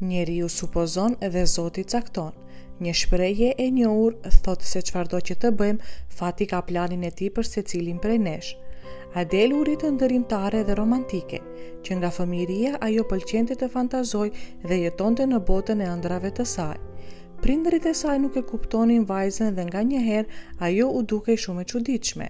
Njeriu supozon dhe Zoti cakton. Një shprehje e njohur thotë se çfarëdo që të bëjmë, fati ka planin e tij për secilin prej nesh. Adel u rrit ëndërrimtare dhe romantike. Që nga fëmijëria ajo pëlqente të fantazojë dhe jetonte në botën e ëndrrave të saj. Prindërit e saj nuk e kuptonin vajzën dhe nganjëherë ajo u dukej shumë e çuditshme.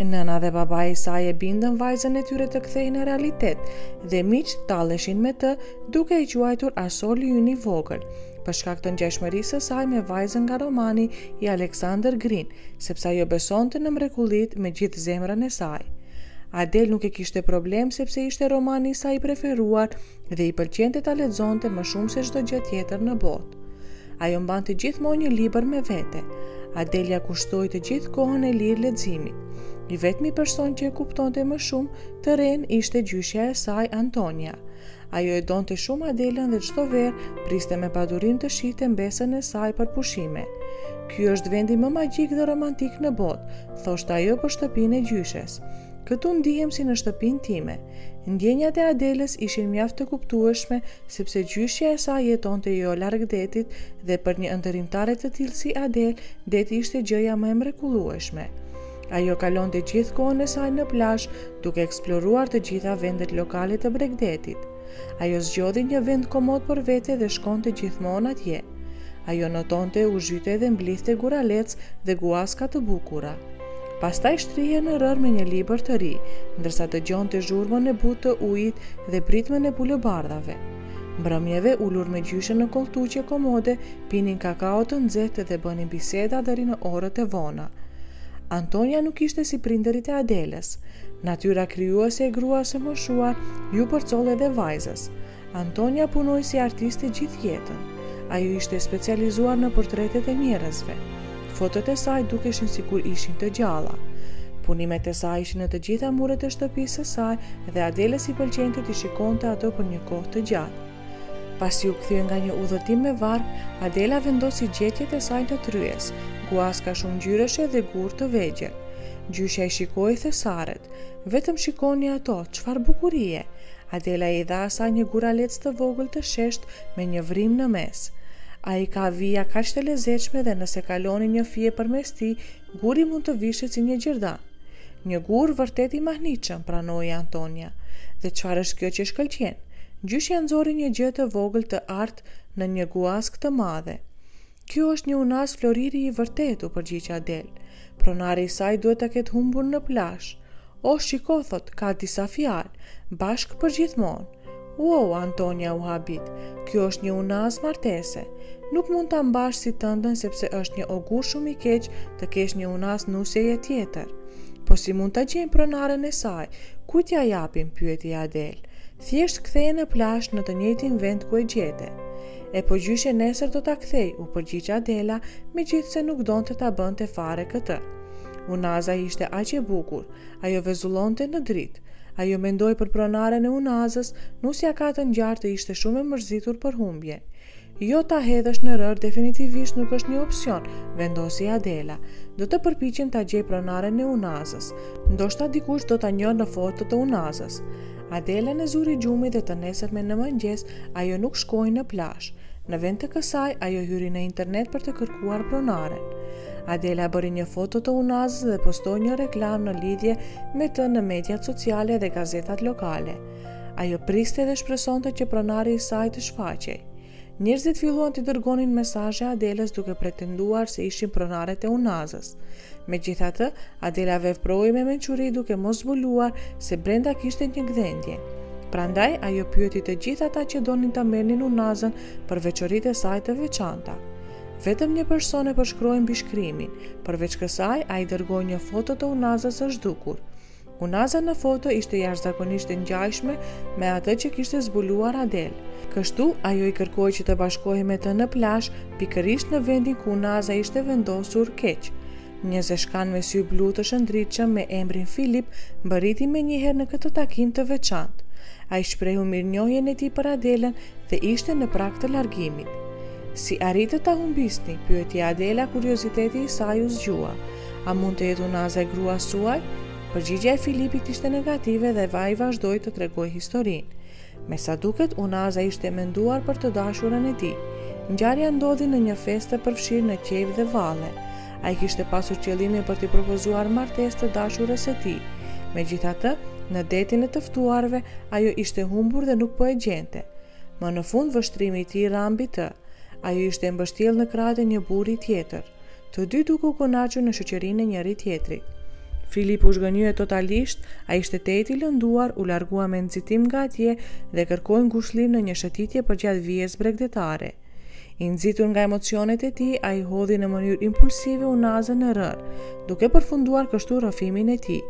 Nëna dhe babai i saj e bindën vajzën e tyre të kthehej në realitet dhe miqtë talleshin me të duke e quajtur Asoli ynë i vogël, për shkak të ngjashmërisë së saj me vajzën nga romani i Alexander Green, sepse ajo besonte në mrekullitë me gjithë zemrën e saj. Adel nuk e kishte problem sepse ishte romani i saj i preferuar dhe i pëlqente ta lexonte më shumë se çdo gjë tjetër në botë. Ajo mbante gjithmonë një libër me vete. Adel ia kushtoi të gjithë kohën e lirë leximit. I vetmi person që e kuptonte më shumë të renë ishte gjyshja e saj Antonia. Ajo e donte shumë Adelën dhe çdo verë priste me padurim të shihte mbesën e saj për pushime. Ky është vendi më magjik dhe romantik në botë, thoshte ajo për shtëpinë e gjyshes. Këtu ndihem si në shtëpinë time. Ndjenjat e Adelës ishin mjaft të kuptueshme, sepse gjyshja e saj jetonte jo larg detit dhe për një ëndërrimtare të tillë si Adel, deti ishte gjëja më e mrekullueshme. Ajo kalonte gjithë kohën e saj në plazh, duke eksploruar të gjitha vendet lokale të bregdetit. Ajo zgjodhi një vend komod për vete dhe shkonte gjithmonë atje. Ajo notonte, u zhytej dhe mblidhte guralecë dhe guaska të bukura. Pastaj shtrihej në rërë me një libër të ri, ndërsa dëgjonte zhurmën e butë të ujit dhe britmën e pulëbardhave. Mbrëmjeve ulur me gjyshen në kolltuqe komode, pinin kakao të nxehtë dhe bënin biseda deri në orët e vona. Antonia nuk ishte si prindërit e Adelës. Natyra krijuese e gruas së moshuar iu përcoll edhe vajzës. Antonia punoi si artiste gjithë jetën. Ajo ishte e specializuar në portretet e njerëzve. Fotot e saj dukeshin sikur ishin të gjalla. Punimet e saj ishin në të gjitha muret e shtëpisë së saj dhe Adelës i pëlqente t'i shikonte ato për një kohë të gjatë. Pasi u kthye nga një udhëtim me varkë, Adela vendosi gjetjet e saj në tryezë, guaska shumëngjyrëshe dhe gurë të vegjël. Gjyshja i shikoi thesaret. Vetëm shikoni ato, çfarë bukurie! Adela i dha asaj një guralec të vogël të sheshtë me një vrimë në mes. Ai ka vija kaq të lezetshme dhe nëse kaloni një fije përmes tij, guri mund të vishet si një gjerdan. Një gur vërtet i mahnitshëm, pranoi Antonia. Dhe çfarë është kjo që shkëlqen? Gjyshja nxori një gjë të vogël të artë nën një guaskë të madhe. Kjo është një unazë floriri e vërtetë, u përgjigj Adel. Pronari i saj duhet ta ketë humbur në plazh. Oh, shiko, thotë, ka disa fjalë, bashkë përgjithmonë. Uou, Antonia u habit, kjo është një unazë martese. Nuk mund ta mbash si tënden sepse është një ogur shumë i keq të kesh një unazë nuseje tjetër. Po si mund ta gjejmë pronaren e saj? Kujt t'ja japim? pyeti Adel. Thjesht ktheje në plazh në të njëjtin vend ku e gjete. E po gjyshe nesër do ta kthej, u përgjigj Adela, megjithëse nuk donte ta bënte fare këtë. Unaza ishte aq e bukur, Ajo vezullonte në dritë. Ajo mendoi për pronaren e unazës, nusja ka të ngjarë të ishte shumë e mërzitur për humbjen. Jo ta hedhësh në rërë definitivisht nuk është një opsion, vendosi Adela. Do të përpiqem ta gjej pronaren e unazës. Ndoshta dikush do ta njohë në foto të unazës. Adelën e zuri gjumi dhe të nesërmen në mëngjes ajo nuk shkoi në plazh. Në vend të kësaj, ajo hyri në internet për të kërkuar pronaren. Adela bëri një foto të unazës dhe postoi një reklamë në lidhje me të në mediat sociale dhe gazetat lokale. Ajo priste dhe shpresonte që pronari i saj të shfaqej. Njerëzit filluan t'i dërgonin mesazhe Adelës duke pretenduar se ishin pronaret e unazës. Megjithatë, Adela veproi me mençuri duke mos zbuluar se brenda kishte një gdhendje. Prandaj, ajo pyeti të gjithë ata që donin ta merrnin unazën për veçoritë e saj të veçanta. Vetëm një person e përshkroi mbishkrimin. Përveç kësaj, ai dërgoi një foto të unazës së zhdukur. Unaza në foto ishte jashtëzakonisht e ngjajshme me atë që kishte zbuluar Adel. Kështu, ajo i kërkoi që të bashkohej me të në plazh, pikërisht në vendin ku unaza ishte vendosur keq. Një zeshkan me sy blu të shëndritshëm me emrin Filip mbërriti menjëherë në këtë takim të veçantë. Ai shprehu mirënjohjen e tij për Adelën dhe ishte në prag të largimit. Si arritët ta humbisni? pyeti Adela, kurioziteti i saj u zgjua. A mund të jetë unaza e gruas suaj? Përgjigja e Filipit ishte negative dhe ai vazhdoi të tregojë historinë. Me sa duket, unaza ishte menduar për të dashurën e tij. Ngjarja ndodhi në një festë të përfshirë në qejf dhe valle. Ai kishte pasur qëllimin për t'i propozuar martesë të dashurës së tij. Megjithatë, në detin e të ftuarve, ajo ishte humbur dhe nuk po e gjente. Më në fund, vështrimi i tij ra mbi të. Ajo ishte e mbështjellë në krahët e një burri tjetër, të dy duke u kënaqur në shoqërinë e njëri-tjetrit. Filip u zhgënjye totalisht, ai ishte tejet i lënduar, u largua me nxitim nga atje dhe kërkoi ngushëllim në një shëtitje përgjatë vijës bregdetare. I nxitur nga emocionet e tij, ai hodhi në mënyrë impulsive unazën në rërë, duke përfunduar kështu rrëfimin e tij.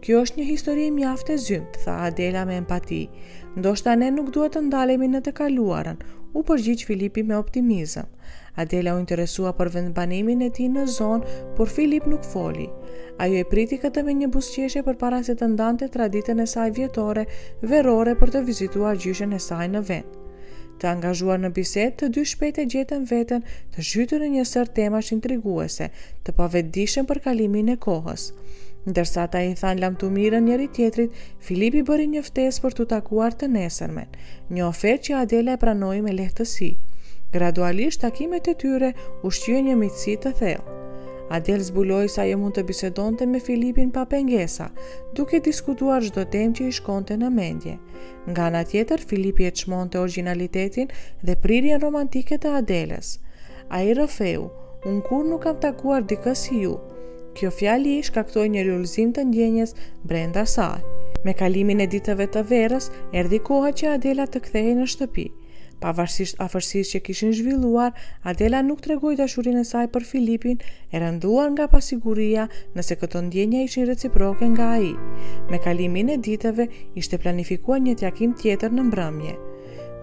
Kjo është një histori mjaft e zymtë, tha Adela me empati. Ndoshta ne nuk duhet të ndalemi në të kaluarën, u përgjigj Filipi me optimizëm. Adela u interesua për vendbanimin e tij në zonë, por Filip nuk foli. Ajo e priti këtë me një buzëqeshje përpara se të ndante traditën e saj vjetore, verore për të vizituar gjyshen e saj në vend. Të angazhuar në bisedë, të dy shpejt e gjetën veten të zhytur në një sërë temash intriguese, të pavetëdijshëm për kalimin e kohës. Ndërsa ata i thanë lamtumirën njëri-tjetrit, Filipi bëri një ftesë për t'u takuar të nesërmen, një ofertë që Adela e pranoi me lehtësi. Gradualisht takimet e tyre ushqyen një miqësi të thellë. Adel zbuloi se ajo mund të bisedonte me Filipin pa pengesa, duke diskutuar çdo temë që i shkonte në mendje. Nga ana tjetër, Filipi e çmonte origjinalitetin dhe prirjen romantike të Adelës. Ai rrëfeu, unë kurrë nuk kam takuar dikë si ju. Kjo fjali i shkaktoi një lulëzim të ndjenjes brenda saj. Me kalimin e ditëve të verës, erdhi koha që Adela të kthehej në shtëpi. Pavarësisht afërsisë që kishin zhvilluar, Adela nuk tregoi dashurinë e saj për Filipin, e rënduar nga pasiguria nëse këto ndjenja ishin reciproke nga ai. Me kalimin e ditëve, ishte planifikuar një takim tjetër në mbrëmje.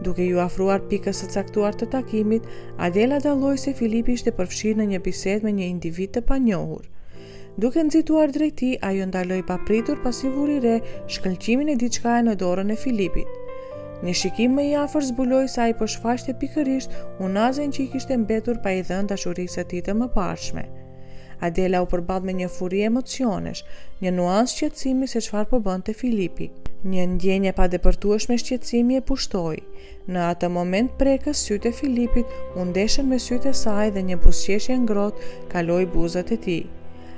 Duke iu afruar pikës së caktuar të takimit, Adela dalloi se Filipi ishte përfshirë në një bisedë me një individ të panjohur. Duke nxituar drejt tij, ajo ndaloi papritur pasi vuri re shkëlqimin e diçkaje në dorën e Filipit. Një shikim më i afër zbuloi se ai po shfaqte pikërisht unazën që i kishte mbetur pa i dhënë dashurisë së tij të mëparshme. Adela u përball me një furi emocionesh, një nuancë shqetësimi se çfarë po bënte Filipi. Një ndjenjë e padepërtueshme shqetësimi e pushtoi. Në atë moment prekës sytë e Filipit u ndeshën me sytë e saj dhe një buzëqeshje e ngrohtë kaloi buzët e tij.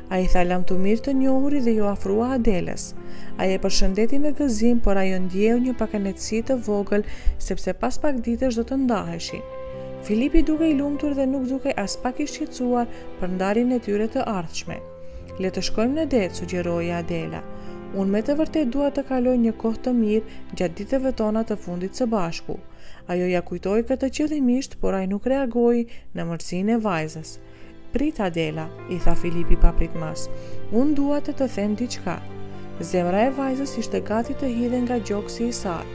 Ai i tha lamtumirë të njohurit dhe iu afrua Adelës. Ai e përshëndeti me gëzim, por ajo ndjeu një pakënaqësi të vogël, sepse pas pak ditësh do të ndaheshin. Filipi dukej i lumtur dhe nuk dukej aspak i shqetësuar për ndarjen e tyre të ardhshme. Le të shkojmë në det, sugjeroi Adela. Unë me të vërtetë dua të kaloj një kohë të mirë gjatë ditëve tona të fundit së bashku. Ajo ia kujtoi këtë qëllimisht, por ai nuk reagoi në mërzinë e vajzës. Prit Adela, i tha Filipi papritmas, unë dua të të them diçka. Zemra e vajzës ishte gati të hidhej nga gjoksi i saj.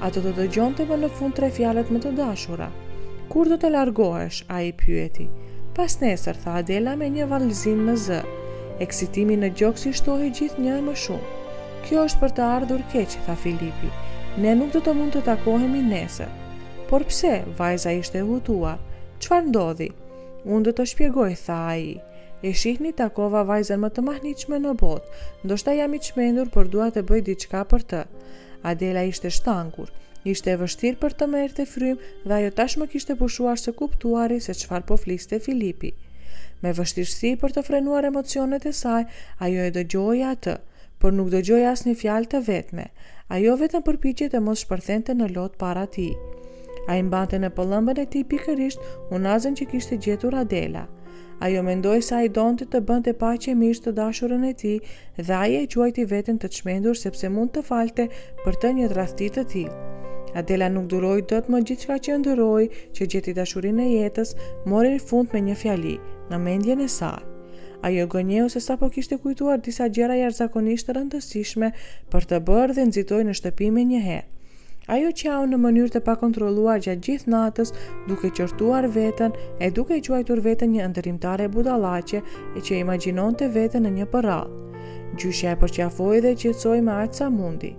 A do të dëgjonte më në fund tre fjalët më të dashura? Kur do të largohesh? ai pyeti. Pasnesër, tha Adela me një valëzim në zë. Eksitimi në gjoks i shtohej gjithnjë e më shumë. Kjo është për të ardhur keq, tha Filipi. Ne nuk do të mund të takohemi nesër. Por pse, vajza ishte e hutuar. Çfarë ndodhi? Unë do të shpjegoj, tha ai. E shihni, takova vajzën më të mahnitshme në botë. Ndoshta jam i çmendur, por dua të bëj diçka për të. Adela ishte shtangur. Ishte e vështirë për të merrte frymë dhe ajo tashmë kishte pushuar së kuptuari se çfarë po fliste Filipi. Me vështirësi për të frenuar emocionet e saj, ajo e dëgjoi atë, por nuk dëgjoi asnjë fjalë të vetme. Ajo vetëm përpiqej të mos shpërthente në lot para tij. Ai mbante në pëllëmbën e tij pikërisht unazën që kishte gjetur Adela. Ajo mendoi se ai donte të bënte paqe me ish të dashurën e tij dhe ai e quajti veten të çmendur sepse mund të falte për të një tradhti të tillë. Adela nuk duroi dot më gjithçka që ëndërroi që gjeti dashurinë e jetës, mori fund me një fjali, në mendjen e saj. Ajo gënjeu se sapo kishte kujtuar disa gjëra jashtëzakonisht të rëndësishme për të bërë dhe nxitoi në shtëpi menjëherë. Ajo qau në mënyrë të pakontrolluar gjatë gjithë natës, duke qortuar veten e duke e quajtur veten një ëndërrimtare budallaqe e që imagjinonte veten në një përrallë. Gjyshja e përqafoi dhe e qetësoi me aq sa mundi.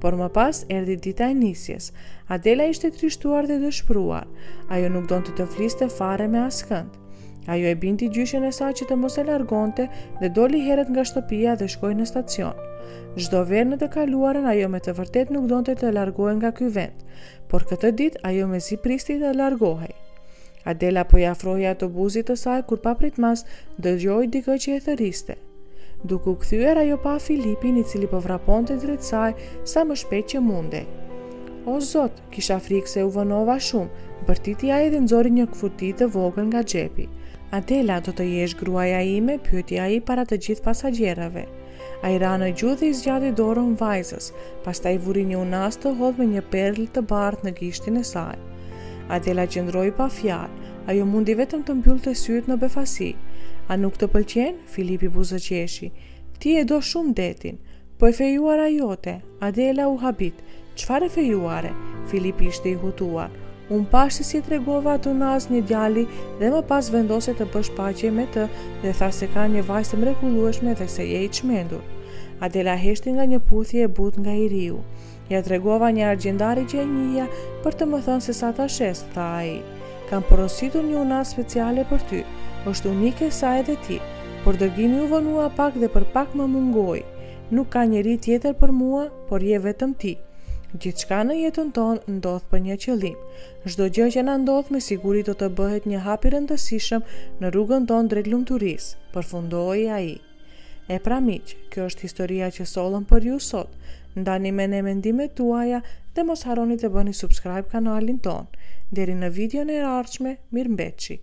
Por më pas erdhi dita e nisjes. Adela ishte trishtuar dhe dëshpëruar. Ajo nuk donte të fliste fare me askënd. Ajo e bindi gjyshen e saj që të mos e largonte dhe doli herët nga shtëpia dhe shkoi në stacion. Çdo verë në të kaluarën ajo me të vërtetë nuk donte të largohej nga ky vend, por këtë ditë ajo mezi priste të largohej. Adela po i afrohej autobusit të saj kur papritmas dëgjoi dikë që e thëriste. Duke u kthyer ajo pa Filipin i cili po vraponte drejt saj sa më shpejt që mundej. O Zot, Kisha frikë se u vonova shumë, bërtiti ai dhe nxori një kuti të vogël nga xhepi. Adela, do të jesh gruaja ime, pyeti ai para të gjithë pasagjerëve. Ai ra në gju dhe i zgjati dorën vajzës, pastaj vuri një unazë të hollë me një perlë të bardhë në gishtin e saj. Adela qëndroi pa fjalë, ajo mundi vetëm të mbyllte sytë në befasi. A nuk të pëlqen? Filipi buzëqeshi. Ti e do shumë detin. Po e fejuara jote, Adela u habit, çfarë e fejuare, Filipi ishte i hutuar, unë pashë se si i tregove atë unazë një djali dhe më pas vendose të bësh paqe me të dhe the se ka një vajzë të mrekullueshme dhe se je i çmendur. Adela heshti nga një puthje e butë nga i riu. Ia tregova një argjendari që e njihja për të më thënë se sa ta shes, tha ai. Kam porositur një unazë speciale për ty. Është unike sa edhe ti, por dërgimi u vonua pak dhe për pak më mungoi. Nuk ka njeri tjetër për mua, por je vetëm ti. Gjithçka në jetën tonë ndodh për një qëllim. Çdo gjë që na ndodh me siguri do të bëhet një hap i rëndësishëm në rrugën tonë drejt lumturisë, përfundoi ai. E pra miq, kjo është historia që sollëm për ju sot. Ndani me ne mendimet tuaja dhe mos harroni të bëni subscribe kanalin tonë. Deri në videon e ardhshme, mirëmbetçi!